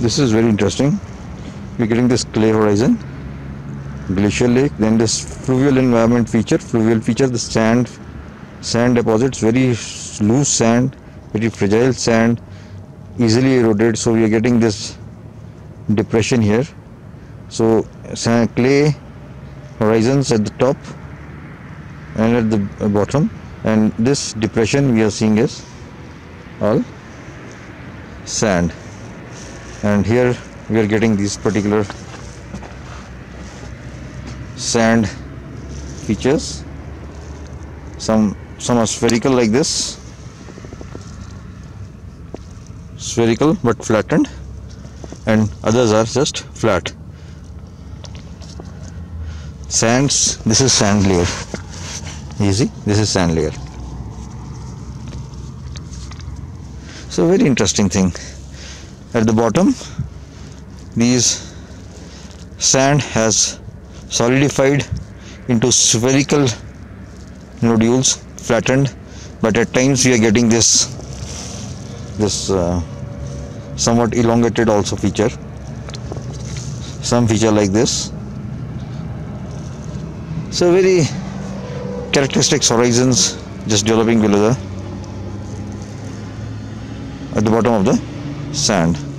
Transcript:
this is very interesting. We're getting this clay horizon glacial lake then this fluvial environment feature fluvial feature the sand sand deposits very loose sand very fragile sand easily eroded. So we are getting this depression here. So sand, clay horizons at the top and at the bottom. And this depression we are seeing is all sand and here we are getting these particular sand features. Some some are spherical like this. Spherical but flattened. And others are just flat. Sands this is sand layer. Easy this is sand layer. So very interesting thing at the bottom. These sand has solidified into spherical nodules flattened but at times we are getting this this uh, somewhat elongated also feature. Some feature like this. So very characteristic horizons just developing below the at the bottom of the sand